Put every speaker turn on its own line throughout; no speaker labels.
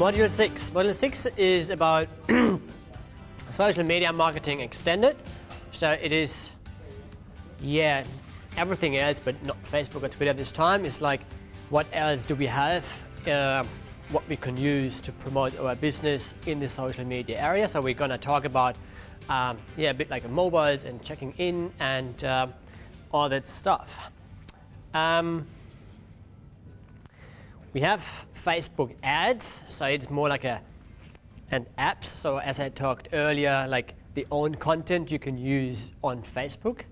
Module 6. Module 6 is about social media marketing extended. So it is, yeah, everything else but not Facebook or Twitter this time. It's like, what else do we have? Uh, what we can use to promote our business in the social media area. So we're going to talk about, um, yeah, a bit like mobiles and checking in and uh, all that stuff. Um, we have Facebook ads, so it's more like a an apps. So as I talked earlier, like the own content you can use on Facebook.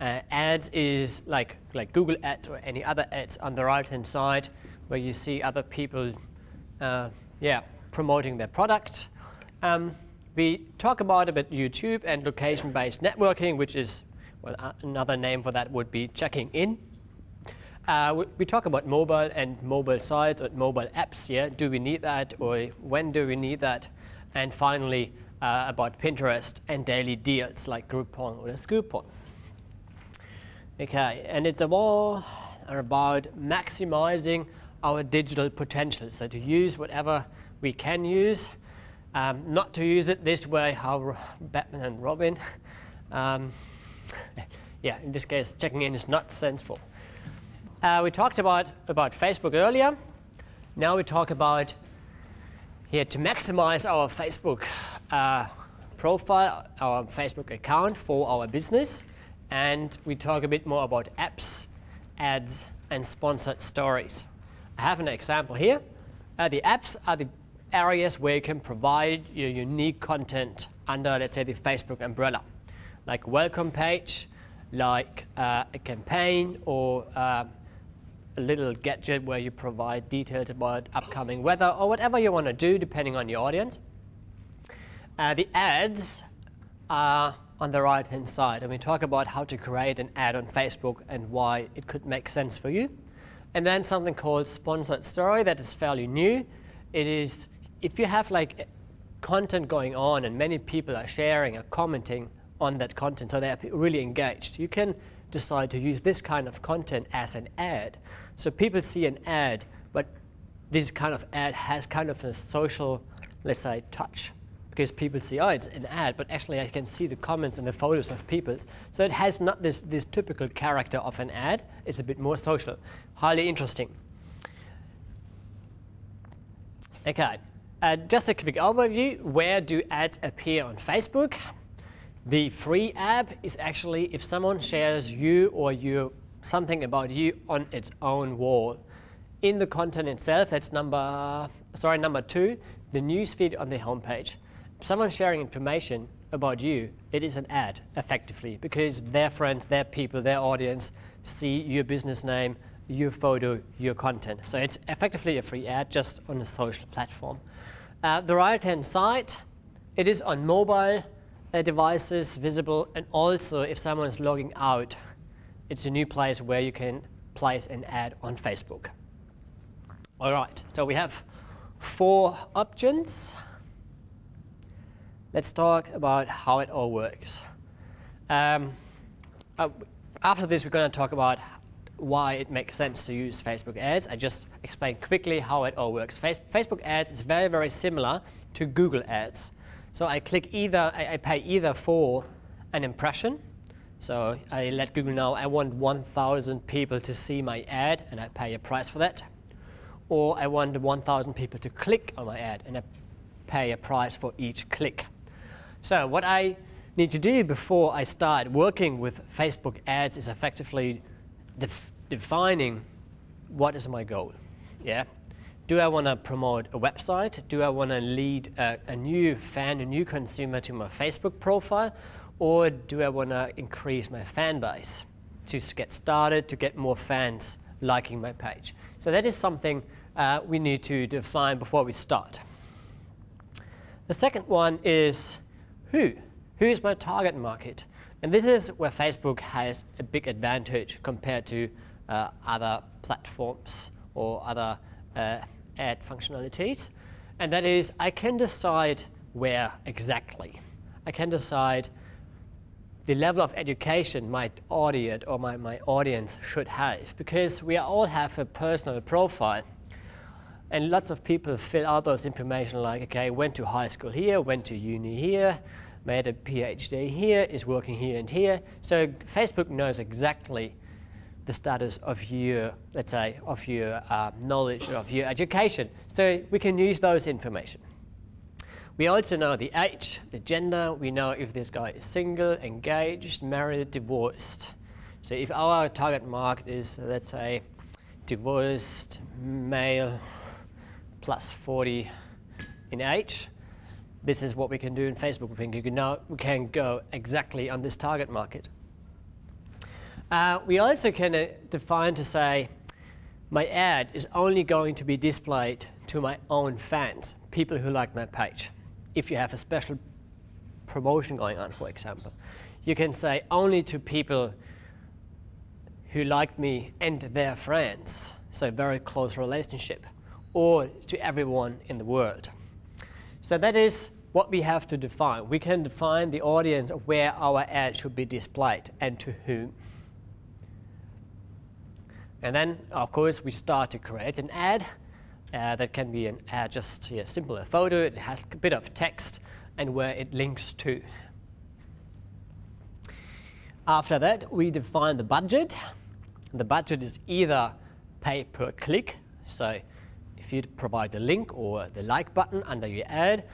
Uh, ads is like like Google Ads or any other ads on the right hand side, where you see other people, uh, yeah, promoting their product. Um, we talk about a bit YouTube and location-based networking, which is well, another name for that would be checking in. Uh, we, we, talk about mobile and mobile sites or mobile apps here. Yeah? Do we need that or when do we need that? And finally, uh, about Pinterest and daily deals like Groupon or Scoopon. Okay, and it's all about maximizing our digital potential. So to use whatever we can use, um, not to use it this way, how Batman and Robin. Um, yeah, in this case, checking in is not sensible. Uh, we talked about, about Facebook earlier. Now we talk about here to maximize our Facebook uh, profile, our Facebook account for our business. And we talk a bit more about apps, ads, and sponsored stories. I have an example here. Uh, the apps are the areas where you can provide your unique content under, let's say, the Facebook umbrella, like welcome page, like uh, a campaign, or uh, a little gadget where you provide details about upcoming weather or whatever you want to do depending on your audience. Uh, the ads are on the right hand side and we talk about how to create an ad on Facebook and why it could make sense for you. And then something called sponsored story that is fairly new. It is if you have like content going on and many people are sharing or commenting on that content so they're really engaged, you can decide to use this kind of content as an ad. So people see an ad, but this kind of ad has kind of a social, let's say, touch. Because people see, oh, it's an ad, but actually I can see the comments and the photos of people. So it has not this, this typical character of an ad. It's a bit more social. Highly interesting. Okay, uh, just a quick overview. Where do ads appear on Facebook? The free app is actually if someone shares you or you something about you on its own wall. In the content itself, that's number sorry number two, the newsfeed on the homepage. Someone sharing information about you, it is an ad effectively because their friends, their people, their audience see your business name, your photo, your content. So it's effectively a free ad just on a social platform. Uh, the right hand side, it is on mobile uh, devices visible and also if someone is logging out, it's a new place where you can place an ad on Facebook. All right, so we have four options. Let's talk about how it all works. Um, uh, after this, we're going to talk about why it makes sense to use Facebook ads. I just explained quickly how it all works. Face Facebook ads is very, very similar to Google ads. So I click either, I, I pay either for an impression. So I let Google know I want 1,000 people to see my ad and I pay a price for that. Or I want 1,000 people to click on my ad and I pay a price for each click. So what I need to do before I start working with Facebook ads is effectively def defining what is my goal. Yeah, do I want to promote a website? Do I want to lead a, a, new fan, a new consumer to my Facebook profile? Or do I want to increase my fan base to get started, to get more fans liking my page? So that is something uh, we need to define before we start. The second one is who? Who is my target market? And this is where Facebook has a big advantage compared to uh, other platforms or other uh, ad functionalities. And that is, I can decide where exactly. I can decide the level of education my audience or my, my audience should have because we all have a personal profile. And lots of people fill out those information like, okay, went to high school here, went to uni here, made a PhD here, is working here and here. So Facebook knows exactly the status of your, let's say, of your uh, knowledge, of your education. So we can use those information. We also know the age, the gender. We know if this guy is single, engaged, married, divorced. So if our target market is, let's say, divorced, male, plus 40 in age, this is what we can do in Facebook. We can, now, we can go exactly on this target market. Uh, we also can uh, define to say, my ad is only going to be displayed to my own fans, people who like my page if you have a special promotion going on, for example. You can say only to people who like me and their friends, so very close relationship, or to everyone in the world. So that is what we have to define. We can define the audience of where our ad should be displayed and to whom. And then, of course, we start to create an ad uh, that can be an ad, just yeah, simple photo. It has a bit of text and where it links to. After that, we define the budget. The budget is either pay per click. So if you provide the link or the like button under your ad,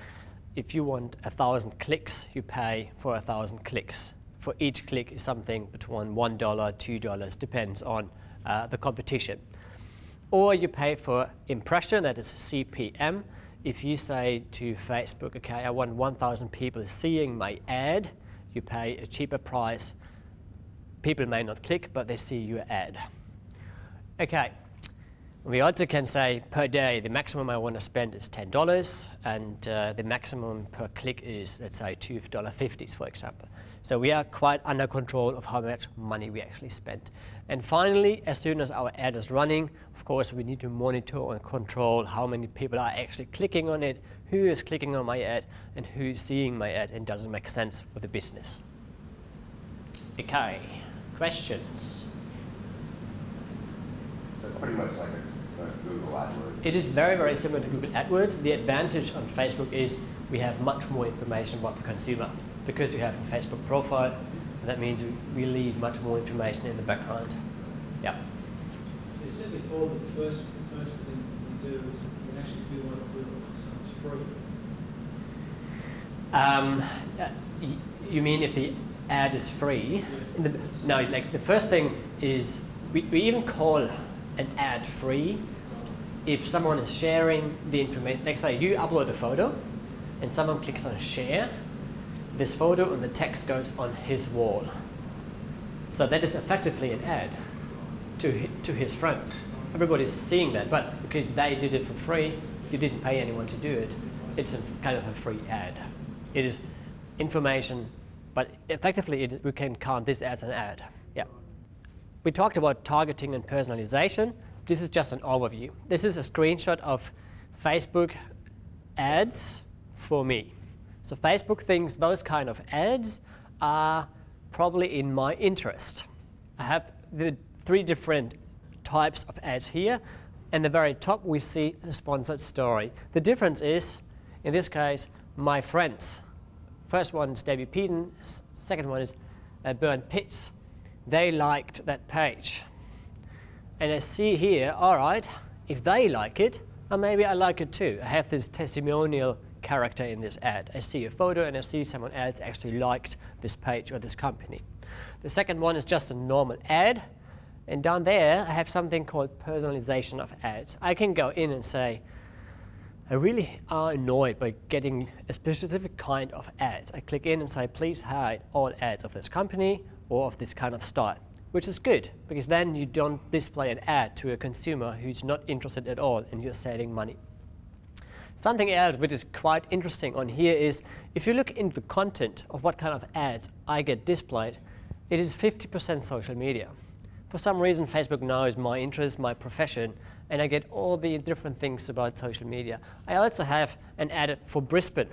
if you want a thousand clicks, you pay for a thousand clicks. For each click is something between $1, $2, depends on uh, the competition or you pay for impression, that is CPM. If you say to Facebook, okay, I want 1,000 people seeing my ad, you pay a cheaper price. People may not click, but they see your ad. Okay, we also can say per day, the maximum I want to spend is $10, and uh, the maximum per click is, let's say, $2.50, for example. So we are quite under control of how much money we actually spend. And finally, as soon as our ad is running, of course, we need to monitor and control how many people are actually clicking on it, who is clicking on my ad, and who is seeing my ad, and does it make sense for the business. Okay, questions?
Pretty much like a, a Google AdWords.
It is very, very similar to Google AdWords. The advantage on Facebook is we have much more information about the consumer because you have a Facebook profile that means we leave much more information in the background. Yeah.
So you said before that the first, the first thing we do is we actually do want to do something free.
Um, you mean if the ad is free? The, no, like the first thing is we, we even call an ad free if someone is sharing the information. Like say you upload a photo and someone clicks on share this photo and the text goes on his wall. So that is effectively an ad to, to his friends. Everybody's seeing that, but because they did it for free, you didn't pay anyone to do it, it's a, kind of a free ad. It is information, but effectively it, we can count this as an ad. Yeah. We talked about targeting and personalization. This is just an overview. This is a screenshot of Facebook ads for me. So Facebook thinks those kind of ads are probably in my interest. I have the three different types of ads here. And the very top, we see a sponsored story. The difference is, in this case, my friends. First one is Debbie Peden. Second one is uh, Burn Pitts. They liked that page. And I see here, all right, if they like it, or maybe I like it too. I have this testimonial character in this ad. I see a photo and I see someone else actually liked this page or this company. The second one is just a normal ad. And down there, I have something called personalization of ads. I can go in and say, I really are annoyed by getting a specific kind of ads. I click in and say, please hide all ads of this company or of this kind of style, which is good because then you don't display an ad to a consumer who's not interested at all and you're saving money. Something else which is quite interesting on here is if you look into the content of what kind of ads I get displayed, it is 50% social media. For some reason, Facebook knows my interest, my profession, and I get all the different things about social media. I also have an ad for Brisbane.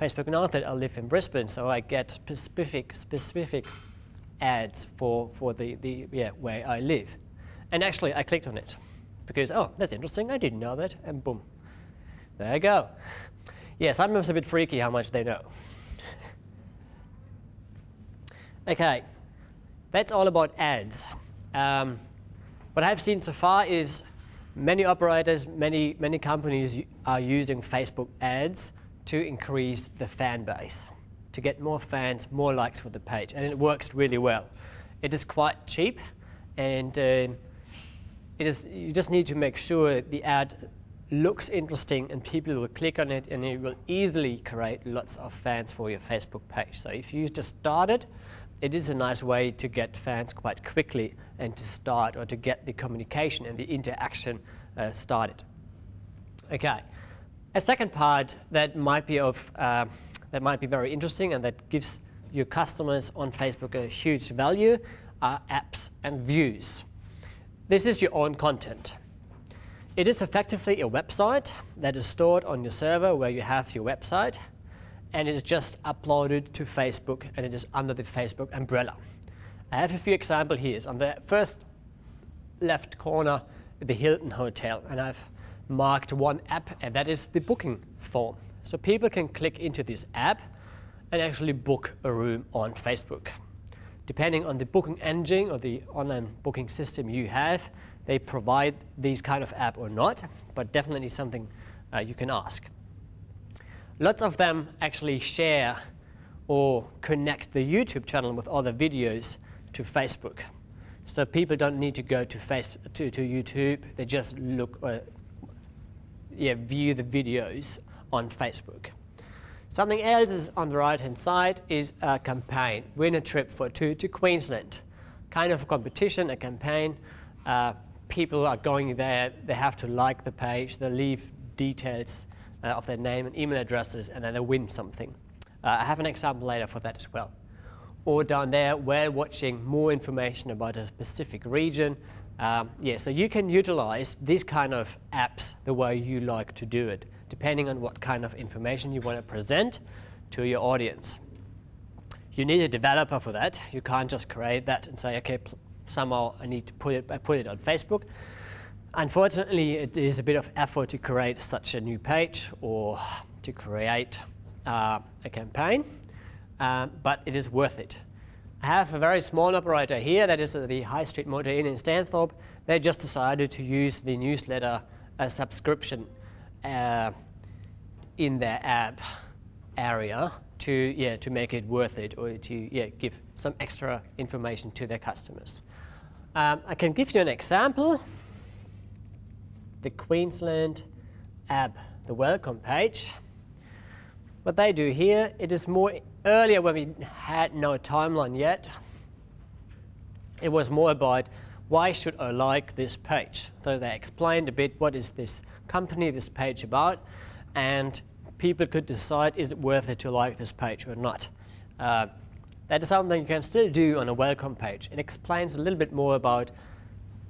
Facebook knows that I live in Brisbane, so I get specific, specific ads for, for the, the yeah, where I live. And actually, I clicked on it. because, oh, that's interesting, I didn't know that, and boom, there you go. Sometimes it's a bit freaky how much they know. okay, that's all about ads. Um, what I've seen so far is many operators, many, many companies are using Facebook ads to increase the fan base, to get more fans, more likes for the page, and it works really well. It is quite cheap, and uh, it is, you just need to make sure the ad looks interesting and people will click on it and it will easily create lots of fans for your Facebook page. So if you just started, it is a nice way to get fans quite quickly and to start or to get the communication and the interaction uh, started. Okay, a second part that might be of uh, that might be very interesting and that gives your customers on Facebook a huge value are apps and views. This is your own content. It is effectively a website that is stored on your server where you have your website and it is just uploaded to Facebook and it is under the Facebook umbrella. I have a few examples here. On the first left corner, the Hilton Hotel, and I've marked one app, and that is the booking form. So people can click into this app and actually book a room on Facebook. Depending on the booking engine or the online booking system you have, they provide these kind of app or not, but definitely something uh, you can ask. Lots of them actually share or connect the YouTube channel with other videos to Facebook. So people don't need to go to, face, to, to YouTube, they just look, uh, yeah, view the videos on Facebook. Something else is on the right hand side is a campaign, win a trip for two to Queensland. Kind of a competition, a campaign. Uh, people are going there, they have to like the page, they leave details uh, of their name and email addresses, and then they win something. Uh, I have an example later for that as well. Or down there, we're watching more information about a specific region. Um, yeah, so you can utilize these kind of apps the way you like to do it, depending on what kind of information you want to present to your audience. You need a developer for that. You can't just create that and say, okay, somehow I need to put it, I put it on Facebook. Unfortunately, it is a bit of effort to create such a new page or to create uh, a campaign, uh, but it is worth it. I have a very small operator here, that is the High Street Motor Inn in Stanthorpe. They just decided to use the newsletter subscription uh, in their app area to, yeah, to make it worth it or to yeah, give some extra information to their customers. Um, I can give you an example. The Queensland app, the welcome page. What they do here, it is more earlier when we had no timeline yet. It was more about why should I like this page? So they explained a bit what is this company, this page about, and people could decide is it worth it to like this page or not. Uh, that is something you can still do on a welcome page. It explains a little bit more about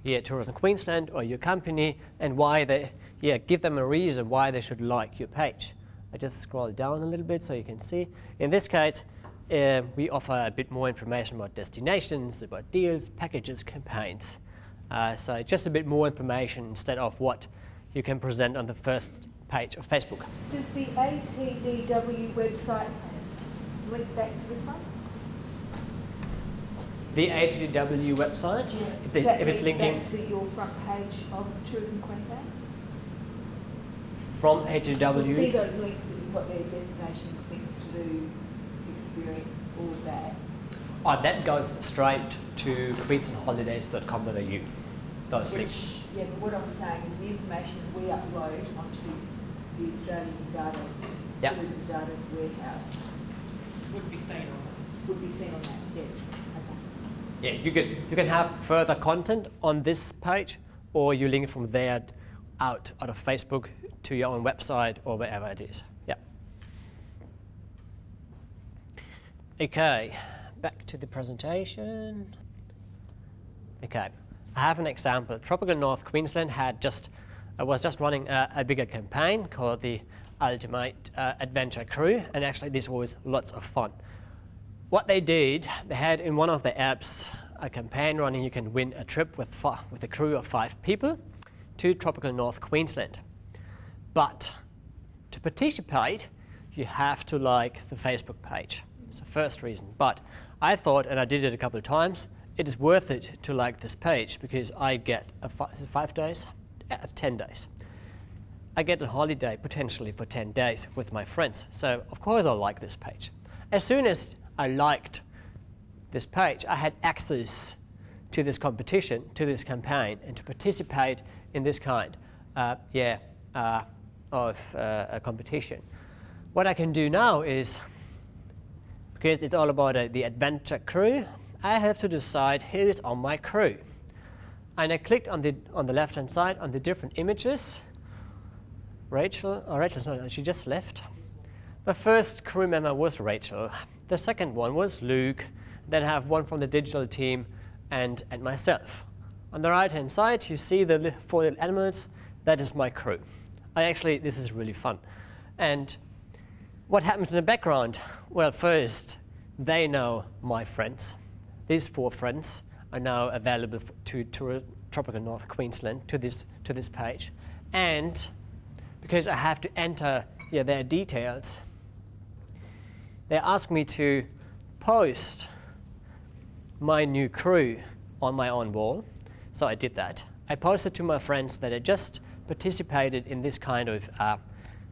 yeah, Tourism Queensland or your company and why they, yeah, give them a reason why they should like your page. I just scroll down a little bit so you can see. In this case, uh, we offer a bit more information about destinations, about deals, packages, campaigns. Uh, so just a bit more information instead of what you can present on the first page of Facebook.
Does the ATDW website link back to this one?
The ATW website, if, they, if it's linking
to your front page of Tourism Queensland.
From ATW.
We'll see those links and what their destinations, things to do, experience, all of that.
Oh, that goes straight to queenslandholidays.com.au. Those
Which,
links.
Yeah, but what I'm saying is the information that we upload onto the Australian data,
Yep.
tourism data warehouse
would be seen on
would be seen on that, yes.
Yeah, you can you can have further content on this page, or you link from there out out of Facebook to your own website or wherever it is. Yeah. Okay, back to the presentation. Okay, I have an example. Tropical North Queensland had just uh, was just running a, a bigger campaign called the Ultimate uh, Adventure Crew, and actually this was lots of fun. What they did, they had in one of the apps a campaign running. You can win a trip with with a crew of five people to tropical North Queensland. But to participate, you have to like the Facebook page. It's the first reason. But I thought, and I did it a couple of times, it is worth it to like this page because I get a fi five days, uh, 10 days. I get a holiday potentially for 10 days with my friends. So of course I like this page. As soon as I liked this page, I had access to this competition, to this campaign, and to participate in this kind, uh, yeah, uh, of uh, a competition. What I can do now is, because it's all about uh, the adventure crew, I have to decide who is on my crew. And I clicked on the, on the left-hand side on the different images. Rachel, oh, Rachel's not, she just left. The first crew member was Rachel. The second one was Luke. Then I have one from the digital team and, and myself. On the right-hand side, you see the four little animals. That is my crew. I actually, this is really fun. And what happens in the background? Well, first, they know my friends. These four friends are now available to, to Tropical North Queensland, to this, to this page. And because I have to enter yeah, their details, they asked me to post my new crew on my own wall. So I did that. I posted to my friends that I just participated in this kind of uh,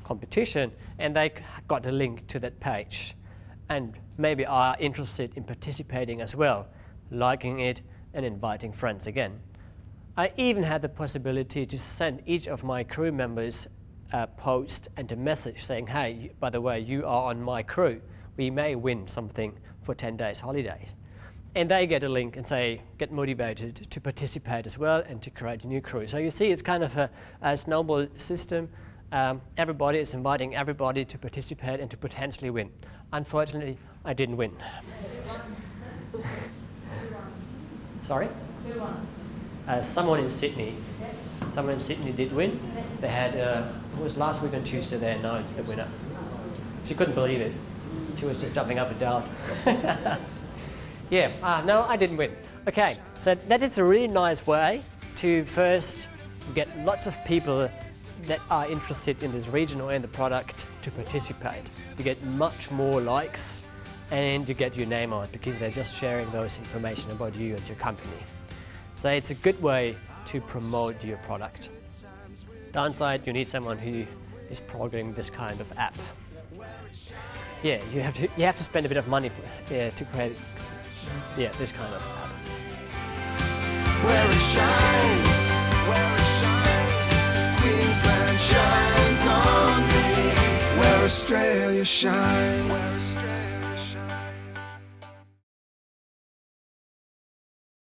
competition and they got a link to that page and maybe are interested in participating as well, liking it and inviting friends again. I even had the possibility to send each of my crew members a post and a message saying, hey, by the way, you are on my crew. We may win something for 10 days holidays. And they get a link and say, get motivated to participate as well and to create a new crew. So you see, it's kind of a, a snowball system um, everybody is inviting everybody to participate and to potentially win. Unfortunately, I didn't win. Sorry? Uh, someone in Sydney. Someone in Sydney did win. They had, uh, it was last week on Tuesday, they announced the winner. She couldn't believe it. She was just jumping up and down. yeah, uh, no, I didn't win. Okay, so that is a really nice way to first get lots of people that are interested in this region or in the product to participate. You get much more likes and you get your name on because they're just sharing those information about you and your company. So it's a good way to promote your product. Downside, you need someone who is programming this kind of app. Yeah, you have to, you have to spend a bit of money for, yeah, to create yeah, this kind of app.